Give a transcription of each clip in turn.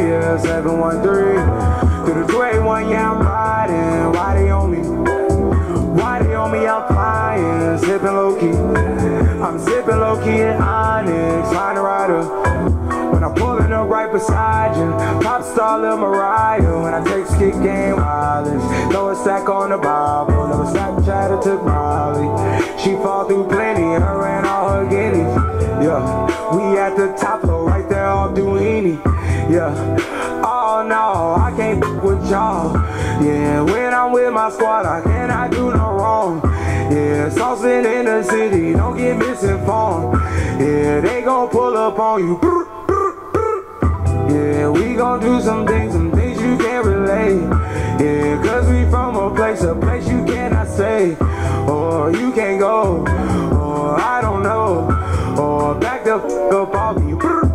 yeah. 713 through the 281, yeah, I'm riding. Why they on me? Why they on me? I'm flying, sipping low key. I'm sipping low key in Onyx, find rider. When I'm pulling up right beside you, pop star Lil Mariah. When I take skit game wireless, throw a sack on the Bible. Never Snapchat or took Molly. She fall through plenty, her and all her guineas. Yeah, we at the top floor, Yeah, oh no, I can't f- with y'all. Yeah, when I'm with my squad, I cannot do no wrong. Yeah, saucing in the city, don't get misinformed. Yeah, they gon' pull up on you. Yeah, we gon' do some things, some things you can't relate. Yeah, cause we from a place, a place you cannot say. Or you can't go, or I don't know. Or back the f up off you.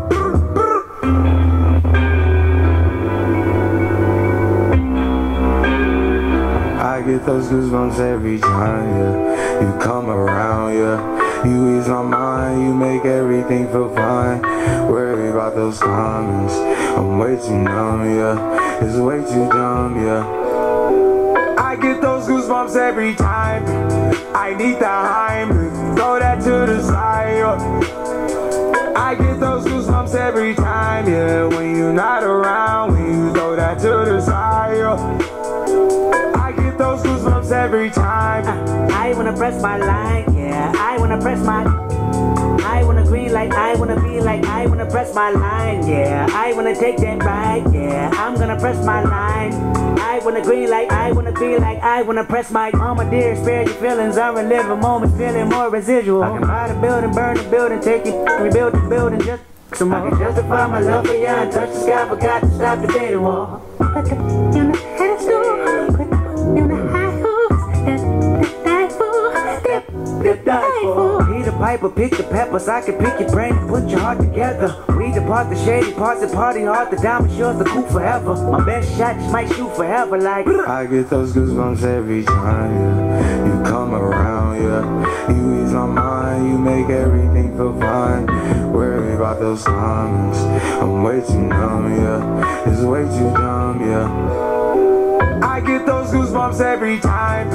Get those goosebumps every time, yeah. You come around, yeah. You ease my mind, you make everything feel fine. Worry about those comments. I'm way too numb, yeah. It's way too dumb, yeah. I get those goosebumps every time. I need the Heimlich, throw that to the side. yeah. I get those goosebumps every time, yeah. When you're not around, every time. I wanna press my line, yeah. I wanna press my. I wanna green like I wanna be like I wanna press my line, yeah. I wanna take that ride, yeah. I'm gonna press my line. I wanna green like I wanna be like I wanna press my. Mama dear, spare your feelings. I relive a moment, feeling more residual. I can buy the building, burn the building, take it, rebuild the building, just. Some more. I can justify my love for you and touch the sky, but got to stop the dating wall. For. Peter Piper, pick the peppers. I can pick your brain and put your heart together. We depart the shady parts, the party hard, the diamond shows the cool forever. My best shot just might shoot forever, like. I get those goosebumps every time, yeah. You come around, yeah. You ease my mind, you make everything feel fine. Worry about those comments. I'm way too numb, yeah. It's way too dumb, yeah. I get those goosebumps every time.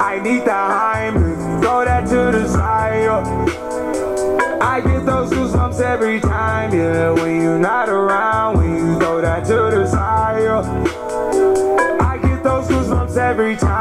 I need the Heimlich, throw that to the side. yeah. I get those goosebumps every time, yeah. When you're not around, when you throw that to the side. yeah. I get those goosebumps every time.